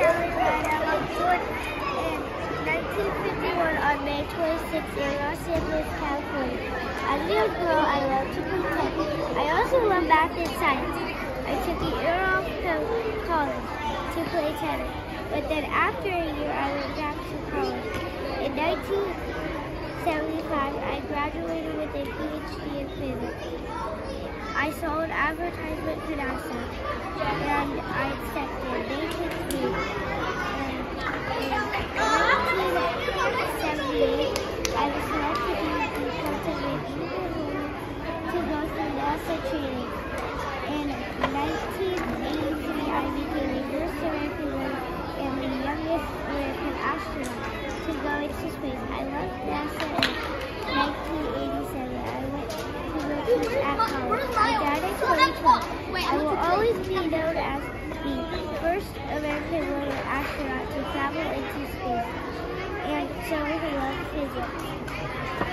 In 1951 on May 26th in Los Angeles, California. A little girl, I love to play. I also love math and science. I took a year off to college to play tennis, but then after a year, I went back to college. In 1975, I graduated with a PhD in physics. I saw an advertisement for NASA, and I accepted. They took me. And in 1978, I was selected to be Pennsylvania to go In 1983, I became a first American and the youngest American astronaut to go into space. I left NASA in 1987. I went to at college. I died in 2012. I will always be known as the first American woman astronaut to travel into space. And so I love physics.